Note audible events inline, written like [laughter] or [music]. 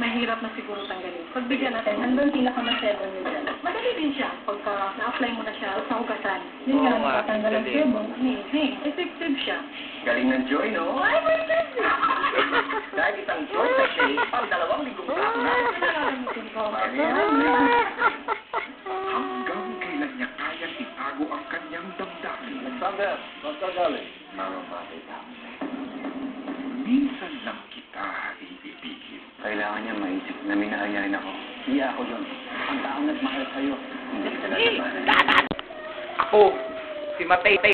mahirap na siguro tanggalin. Pagbigyan natin, nandun pinaka-maseven mo dyan. Madali din siya pagka na-apply mo na siya sa ugatan. Hindi Oo ka na nga, matatanggal ang madali. sebo. Hey, hey, effective siya. Galing ng Joy, no? Ay, my goodness! [laughs] Dahil isang Joy sa shake, pang dalawang ligong sako na. Pinakagamitin ko. Hanggang kailan niya kayang itago ang kanyang damdamin. Alexander, basta galing. Minsan Kailangan niya maisip na naayain ako. Iya ako yun. Ang taong nagmahal sa'yo. Hindi ka na Ako, si Matay